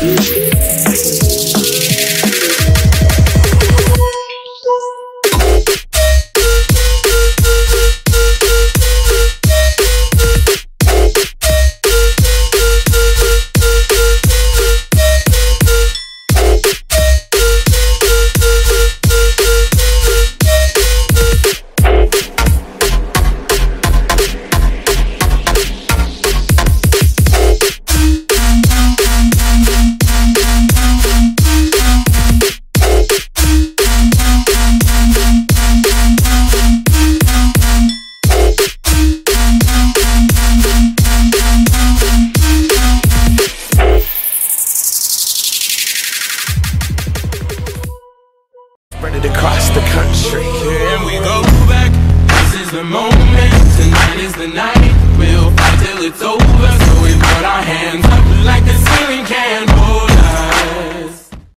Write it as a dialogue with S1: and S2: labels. S1: Thank you.
S2: country.